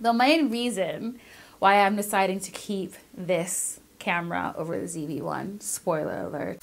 The main reason why I'm deciding to keep this camera over the ZV-1, spoiler alert.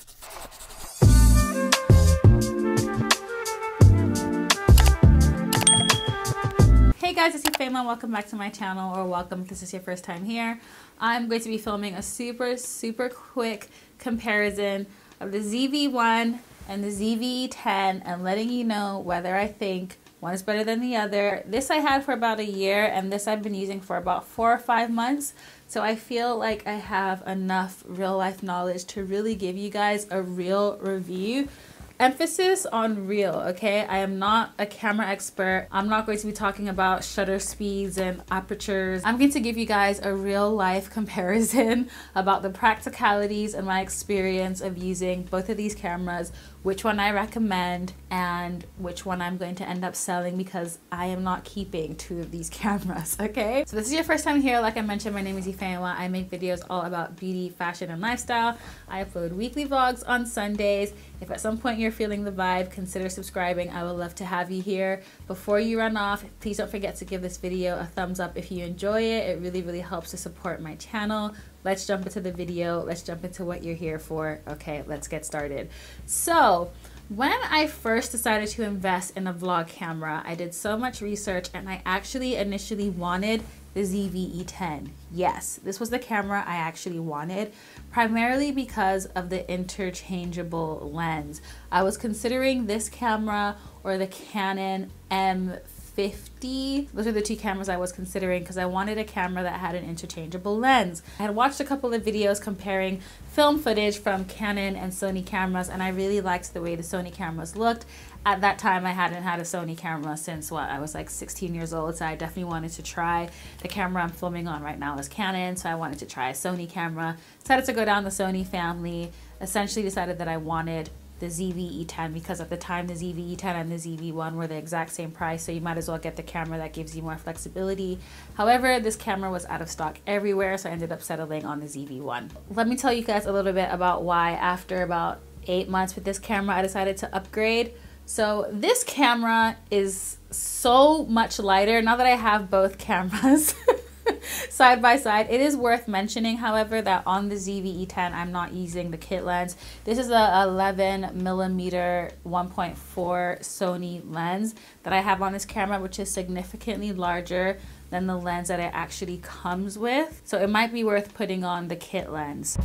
Hey guys, it's Ifeyinwa. Welcome back to my channel, or welcome if this is your first time here. I'm going to be filming a super, super quick comparison of the ZV-1 and the ZV-E10 and letting you know whether I think one is better than the other. This I had for about a year and this I've been using for about four or five months. So I feel like I have enough real life knowledge to really give you guys a real review emphasis on real okay i am not a camera expert i'm not going to be talking about shutter speeds and apertures i'm going to give you guys a real life comparison about the practicalities and my experience of using both of these cameras which one I recommend and which one I'm going to end up selling because I am not keeping two of these cameras, okay? So this is your first time here, like I mentioned, my name is Ifeyinwa. I make videos all about beauty, fashion, and lifestyle. I upload weekly vlogs on Sundays. If at some point you're feeling the vibe, consider subscribing. I would love to have you here. Before you run off, please don't forget to give this video a thumbs up if you enjoy it. It really, really helps to support my channel let's jump into the video. Let's jump into what you're here for. Okay, let's get started. So, when I first decided to invest in a vlog camera, I did so much research and I actually initially wanted the ZV-E10. Yes, this was the camera I actually wanted, primarily because of the interchangeable lens. I was considering this camera or the Canon M 50. Those are the two cameras I was considering because I wanted a camera that had an interchangeable lens. I had watched a couple of videos comparing film footage from Canon and Sony cameras and I really liked the way the Sony cameras looked. At that time I hadn't had a Sony camera since what I was like 16 years old so I definitely wanted to try the camera I'm filming on right now is Canon so I wanted to try a Sony camera. Decided to go down the Sony family. Essentially decided that I wanted the ZV-E10 because at the time the ZV-E10 and the ZV-1 were the exact same price so you might as well get the camera that gives you more flexibility. However, this camera was out of stock everywhere so I ended up settling on the ZV-1. Let me tell you guys a little bit about why after about eight months with this camera I decided to upgrade. So this camera is so much lighter now that I have both cameras. Side by side. It is worth mentioning, however, that on the ZV-E10, I'm not using the kit lens. This is a 11 millimeter 1.4 Sony lens that I have on this camera, which is significantly larger than the lens that it actually comes with. So it might be worth putting on the kit lens.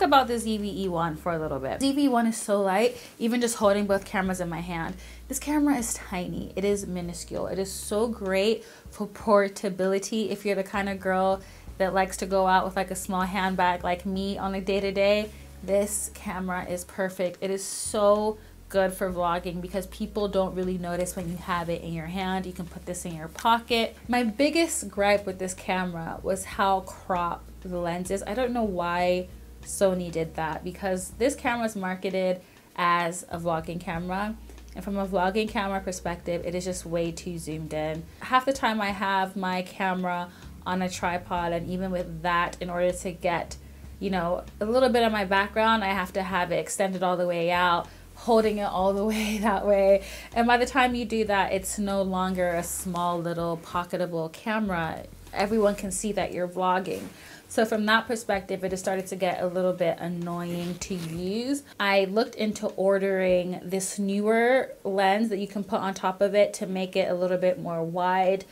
Talk about the ZV-E1 for a little bit. ZV-1 is so light, even just holding both cameras in my hand. This camera is tiny, it is minuscule. It is so great for portability if you're the kind of girl that likes to go out with like a small handbag like me on a day-to-day. -day. This camera is perfect. It is so good for vlogging because people don't really notice when you have it in your hand. You can put this in your pocket. My biggest gripe with this camera was how cropped the lens is. I don't know why Sony did that because this camera is marketed as a vlogging camera. And from a vlogging camera perspective, it is just way too zoomed in. Half the time I have my camera on a tripod and even with that, in order to get, you know, a little bit of my background, I have to have it extended all the way out, holding it all the way that way. And by the time you do that, it's no longer a small little pocketable camera. Everyone can see that you're vlogging. So from that perspective, it has started to get a little bit annoying to use. I looked into ordering this Neewer lens that you can put on top of it to make it a little bit more wide.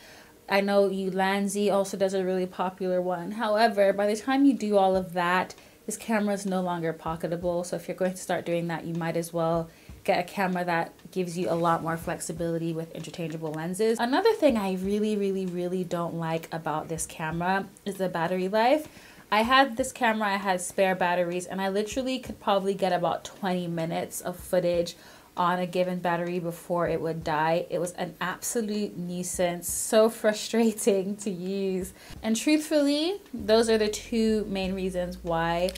I know Ulanzi also does a really popular one. However, by the time you do all of that, this camera is no longer pocketable. So if you're going to start doing that, you might as well get a camera that gives you a lot more flexibility with interchangeable lenses. Another thing I really, really, really don't like about this camera is the battery life. I had this camera, I had spare batteries, and I literally could probably get about 20 minutes of footage on a given battery before it would die. It was an absolute nuisance, so frustrating to use. And truthfully, those are the two main reasons why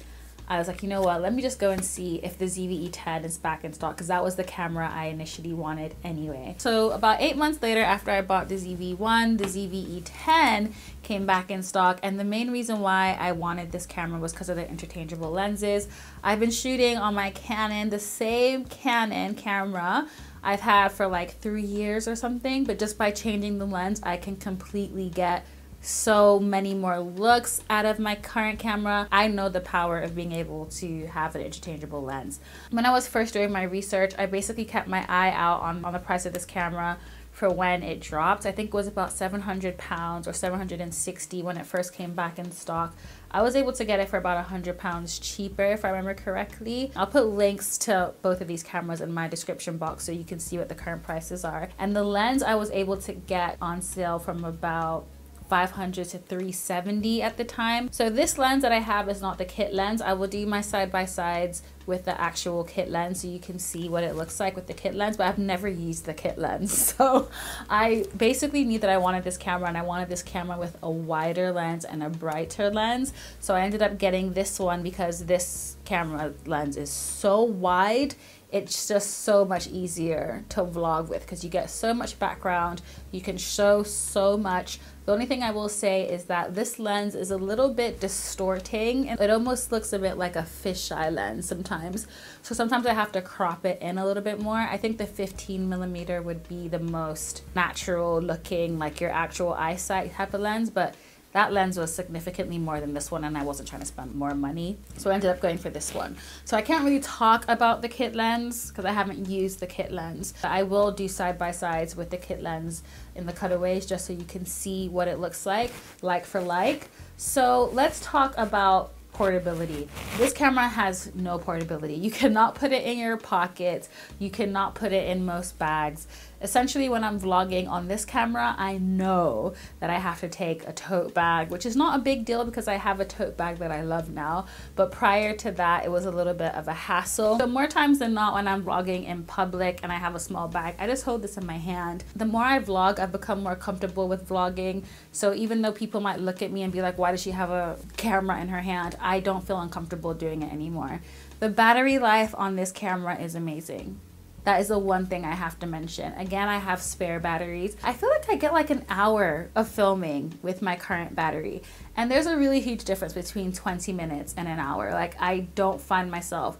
I was like, you know what, let me just go and see if the ZV-E10 is back in stock because that was the camera I initially wanted anyway. So about eight months later after I bought the ZV-1, the ZV-E10 came back in stock and the main reason why I wanted this camera was because of the interchangeable lenses. I've been shooting on my Canon, the same Canon camera I've had for like three years or something, but just by changing the lens, I can completely get so many more looks out of my current camera. I know the power of being able to have an interchangeable lens. When I was first doing my research, I basically kept my eye out on, on the price of this camera for when it dropped. I think it was about 700 pounds or 760 when it first came back in stock. I was able to get it for about 100 pounds cheaper if I remember correctly. I'll put links to both of these cameras in my description box so you can see what the current prices are. And the lens I was able to get on sale from about 500 to 370 at the time. So this lens that I have is not the kit lens. I will do my side-by-sides with the actual kit lens so you can see what it looks like with the kit lens, but I've never used the kit lens. So I basically knew that I wanted this camera and I wanted this camera with a wider lens and a brighter lens. So I ended up getting this one because this camera lens is so wide it's just so much easier to vlog with because you get so much background you can show so much the only thing I will say is that this lens is a little bit distorting and it almost looks a bit like a fisheye lens sometimes. So sometimes I have to crop it in a little bit more. I think the 15 millimeter would be the most natural looking like your actual eyesight type of lens, but that lens was significantly more than this one and I wasn't trying to spend more money. So I ended up going for this one. So I can't really talk about the kit lens because I haven't used the kit lens. But I will do side by sides with the kit lens in the cutaways just so you can see what it looks like, like for like. So let's talk about portability. This camera has no portability. You cannot put it in your pocket. You cannot put it in most bags. Essentially, when I'm vlogging on this camera, I know that I have to take a tote bag, which is not a big deal because I have a tote bag that I love now. But prior to that, it was a little bit of a hassle. So more times than not, when I'm vlogging in public and I have a small bag, I just hold this in my hand. The more I vlog, I've become more comfortable with vlogging. So even though people might look at me and be like, why does she have a camera in her hand? I don't feel uncomfortable doing it anymore. The battery life on this camera is amazing. That is the one thing I have to mention. Again, I have spare batteries. I feel like I get like an hour of filming with my current battery. And there's a really huge difference between 20 minutes and an hour. Like I don't find myself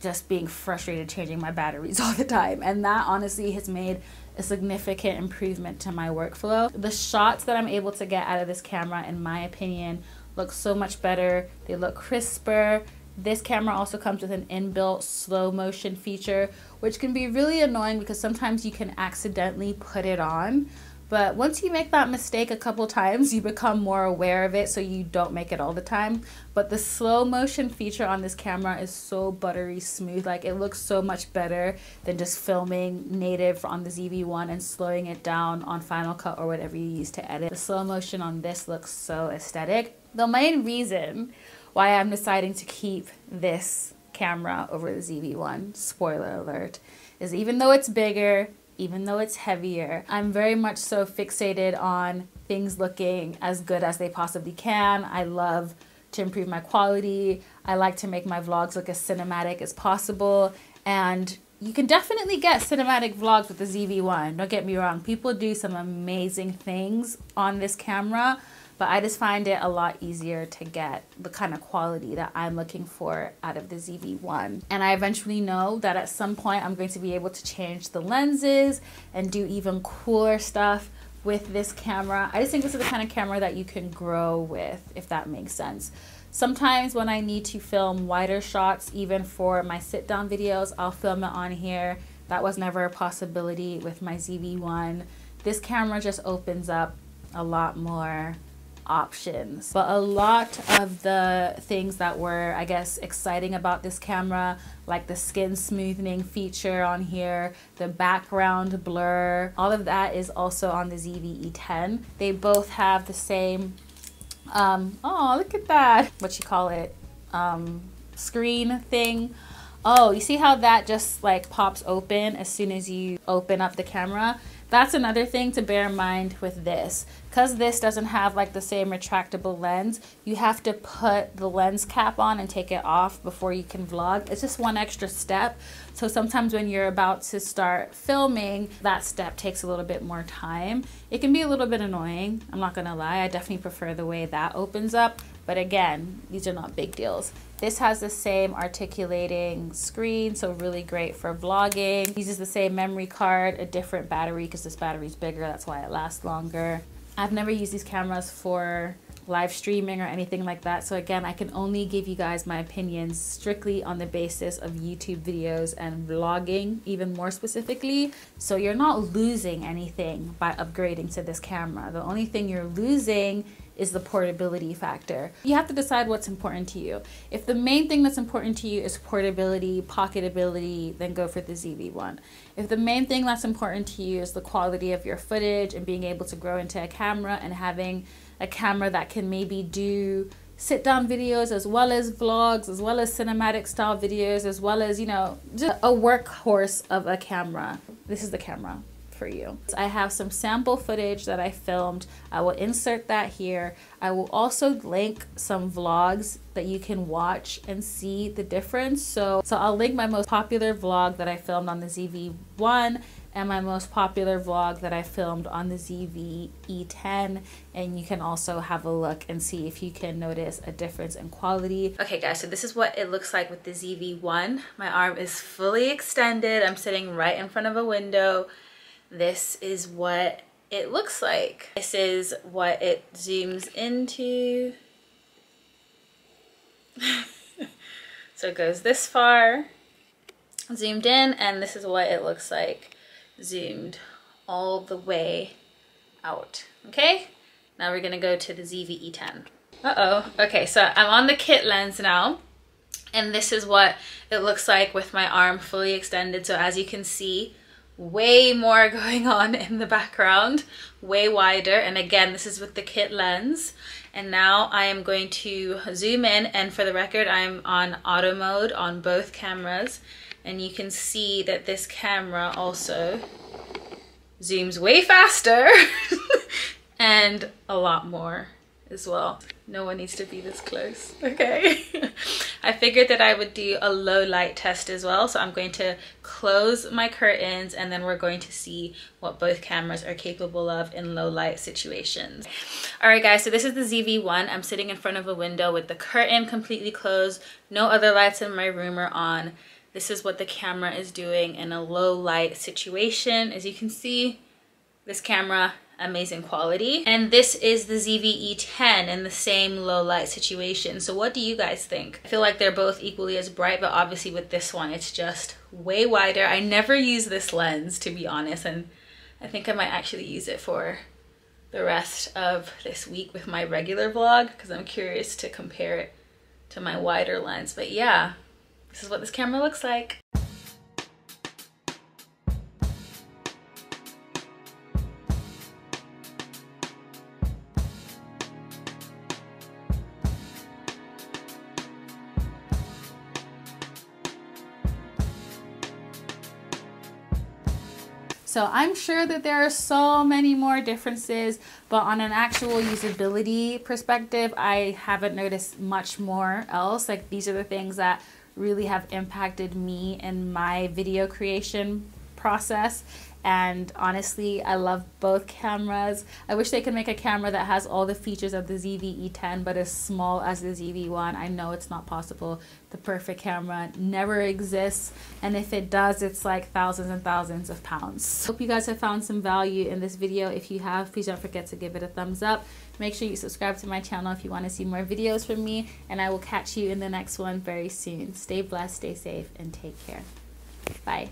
just being frustrated changing my batteries all the time. And that honestly has made a significant improvement to my workflow. The shots that I'm able to get out of this camera, in my opinion, look so much better. They look crisper. This camera also comes with an inbuilt slow motion feature, which can be really annoying because sometimes you can accidentally put it on. But once you make that mistake a couple times, you become more aware of it so you don't make it all the time. But the slow motion feature on this camera is so buttery smooth. Like it looks so much better than just filming native on the ZV-1 and slowing it down on Final Cut or whatever you use to edit. The slow motion on this looks so aesthetic. The main reason why I'm deciding to keep this camera over the ZV-1, spoiler alert, is even though it's bigger, even though it's heavier, I'm very much so fixated on things looking as good as they possibly can. I love to improve my quality. I like to make my vlogs look as cinematic as possible. And you can definitely get cinematic vlogs with the ZV-1. Don't get me wrong. People do some amazing things on this camera but I just find it a lot easier to get the kind of quality that I'm looking for out of the ZV-1. And I eventually know that at some point I'm going to be able to change the lenses and do even cooler stuff with this camera. I just think this is the kind of camera that you can grow with, if that makes sense. Sometimes when I need to film wider shots, even for my sit down videos, I'll film it on here. That was never a possibility with my ZV-1. This camera just opens up a lot more options. But a lot of the things that were, I guess, exciting about this camera, like the skin smoothing feature on here, the background blur, all of that is also on the ZV-E10. They both have the same, um, oh, look at that. What you call it? Um, screen thing. Oh, you see how that just like pops open as soon as you open up the camera? That's another thing to bear in mind with this. Because this doesn't have like the same retractable lens, you have to put the lens cap on and take it off before you can vlog. It's just one extra step. So sometimes when you're about to start filming, that step takes a little bit more time. It can be a little bit annoying, I'm not gonna lie. I definitely prefer the way that opens up. But again, these are not big deals. This has the same articulating screen, so really great for vlogging. Uses the same memory card, a different battery because this battery is bigger, that's why it lasts longer. I've never used these cameras for live streaming or anything like that. So again, I can only give you guys my opinions strictly on the basis of YouTube videos and vlogging, even more specifically. So you're not losing anything by upgrading to this camera. The only thing you're losing is the portability factor. You have to decide what's important to you. If the main thing that's important to you is portability, pocketability, then go for the ZV-1. If the main thing that's important to you is the quality of your footage and being able to grow into a camera and having a camera that can maybe do sit down videos as well as vlogs as well as cinematic style videos as well as you know just a workhorse of a camera this is the camera for you. I have some sample footage that I filmed. I will insert that here. I will also link some vlogs that you can watch and see the difference. So, so I'll link my most popular vlog that I filmed on the ZV-1 and my most popular vlog that I filmed on the ZV E10 and you can also have a look and see if you can notice a difference in quality. Okay guys, so this is what it looks like with the ZV-1. My arm is fully extended. I'm sitting right in front of a window this is what it looks like. This is what it zooms into. so it goes this far, zoomed in, and this is what it looks like zoomed all the way out. Okay, now we're gonna go to the ZV-E10. Uh-oh, okay, so I'm on the kit lens now, and this is what it looks like with my arm fully extended. So as you can see, way more going on in the background, way wider. And again, this is with the kit lens. And now I am going to zoom in and for the record, I'm on auto mode on both cameras. And you can see that this camera also zooms way faster and a lot more as well. No one needs to be this close, okay? I figured that I would do a low light test as well. So I'm going to close my curtains and then we're going to see what both cameras are capable of in low light situations. All right guys, so this is the ZV-1. I'm sitting in front of a window with the curtain completely closed. No other lights in my room are on. This is what the camera is doing in a low light situation. As you can see, this camera amazing quality. And this is the ZV-E10 in the same low light situation. So what do you guys think? I feel like they're both equally as bright, but obviously with this one, it's just way wider. I never use this lens, to be honest, and I think I might actually use it for the rest of this week with my regular vlog because I'm curious to compare it to my wider lens. But yeah, this is what this camera looks like. So I'm sure that there are so many more differences, but on an actual usability perspective, I haven't noticed much more else. Like these are the things that really have impacted me in my video creation process and honestly I love both cameras. I wish they could make a camera that has all the features of the ZV-E10 but as small as the ZV-1. I know it's not possible. The perfect camera never exists and if it does it's like thousands and thousands of pounds. Hope you guys have found some value in this video. If you have please don't forget to give it a thumbs up. Make sure you subscribe to my channel if you want to see more videos from me and I will catch you in the next one very soon. Stay blessed, stay safe, and take care. Bye.